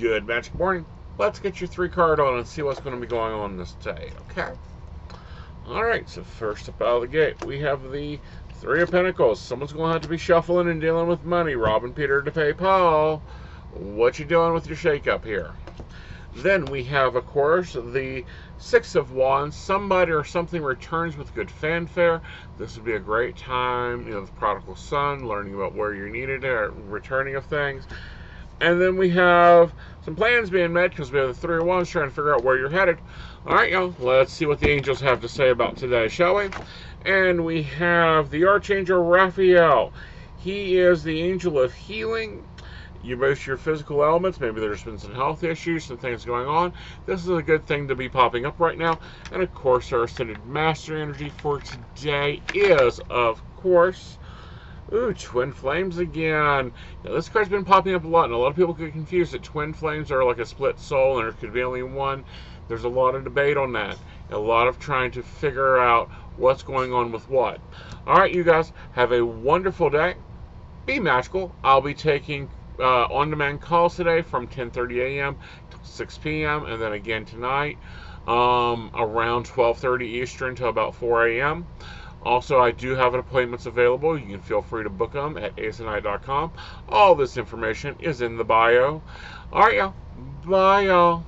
Good magic morning. Let's get your three card on and see what's going to be going on this day. Okay. All right. So first up out of the gate, we have the Three of Pentacles. Someone's going to have to be shuffling and dealing with money. Robbing Peter to pay Paul. What you doing with your shakeup here? Then we have, of course, the Six of Wands. Somebody or something returns with good fanfare. This would be a great time, you know, the prodigal son, learning about where you're needed, or returning of things. And then we have some plans being met because we have the Three of Wands trying to figure out where you're headed. All right, y'all, let's see what the angels have to say about today, shall we? And we have the Archangel Raphael. He is the angel of healing you boost your physical elements. Maybe there's been some health issues, some things going on. This is a good thing to be popping up right now. And of course, our ascended master energy for today is, of course, ooh, twin flames again. Now, this card's been popping up a lot, and a lot of people get confused that twin flames are like a split soul, and there could be only one. There's a lot of debate on that. A lot of trying to figure out what's going on with what. All right, you guys, have a wonderful day. Be magical. I'll be taking uh, on-demand calls today from 10:30 a.m. to 6 p.m. and then again tonight um, around 12:30 Eastern to about 4 a.m. Also, I do have appointments available. You can feel free to book them at ace.com. All this information is in the bio. All right, y'all. Bye, y'all.